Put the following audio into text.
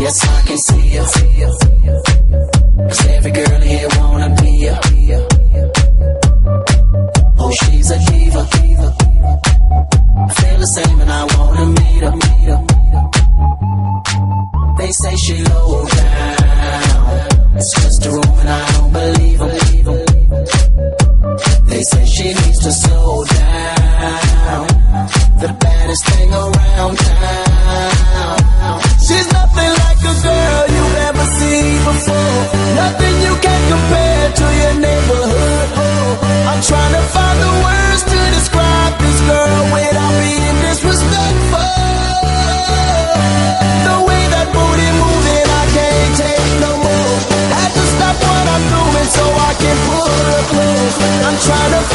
Yes, I can see ya. Down. It's just a I don't. They say she needs to slow down. The baddest thing around town. I'm trying to